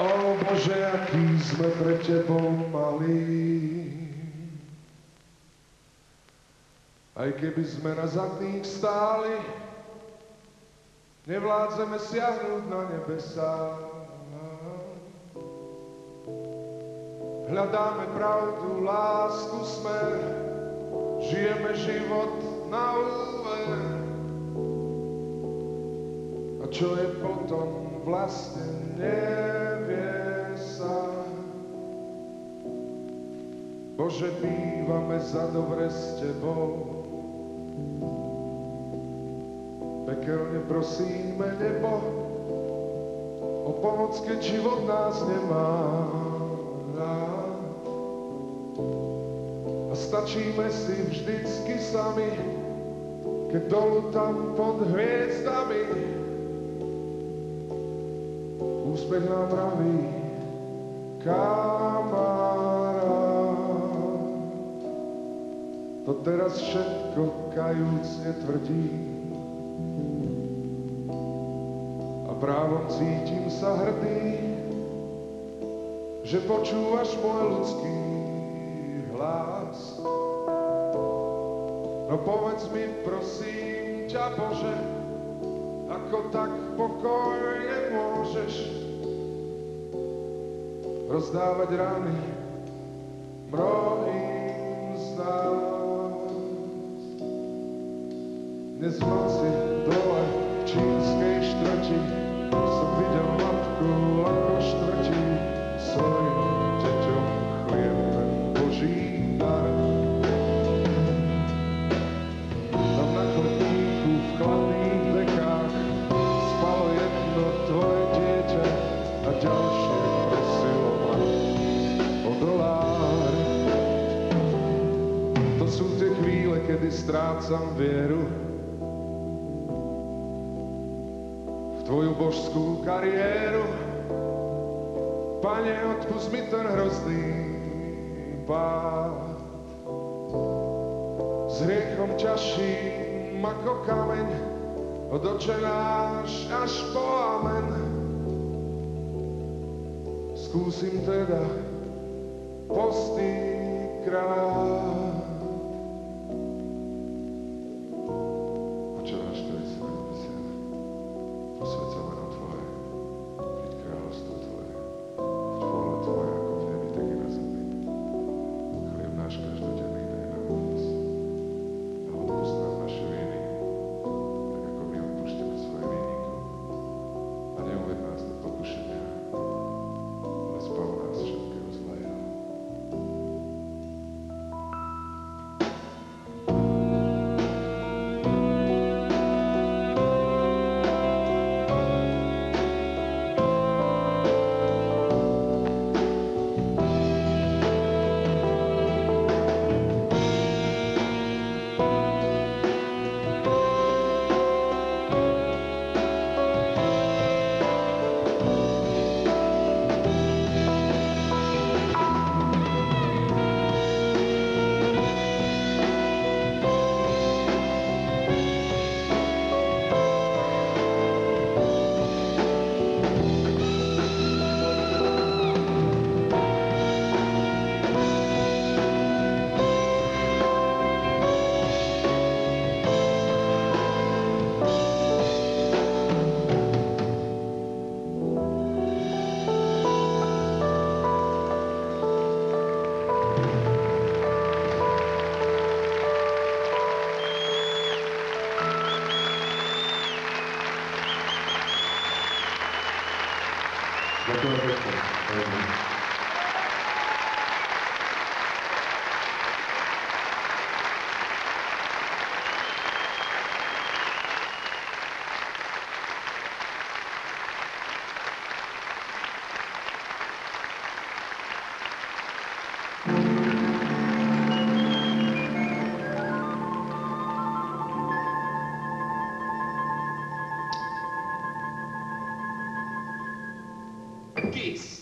O Bože, aký sme pre Tebou malí. Aj keby sme na zadných stáli, nevládzeme siahnuť na nebesá. Hľadáme pravdu, lásku, smer, žijeme život na úver. A čo je potom vlastne nevie sa. Bože, bývame za dobre s Tebou. Pekelne prosíme nebo o pomoc, keď život nás nemá rád. A stačíme si vždycky sami, keď dolu tam pod hviezdami úspech nám vraví kamarát. To teraz všetko kajúcne tvrdí a právom cítim sa hrdý, že počúvaš môj ľudský hlas. No povedz mi prosím ťa Bože, ako tak pokojne môžeš rozdávať rány mnohým z nás. Dnes v noci dole v čínskej štvrti sú tie chvíle, kedy strácam vieru v tvoju božskú kariéru. Pane, odpust mi ten hrozný pád. S hriechom ťažším ako kameň, od očenáš až po amen. Skúsim teda postý krát. Gracias. geese.